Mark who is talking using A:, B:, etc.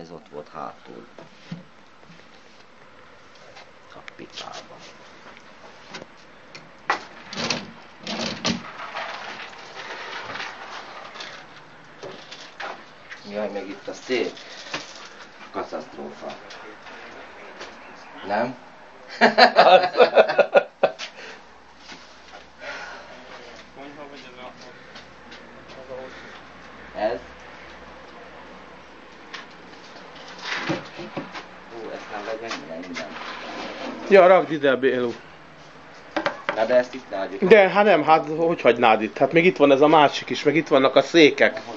A: Ez ott volt hátul. A picában. Jaj, meg itt a szék. Katasztrófa. Nem? Ez? Ó, ezt nem vagy meg minden, minden.
B: Ja, rakd ide, Bélu.
A: Na de ezt itt ne hagyjuk.
B: De, hát nem, hát hogy hagynád itt? Hát még itt van ez a másik is, meg itt vannak a székek.
A: Hogy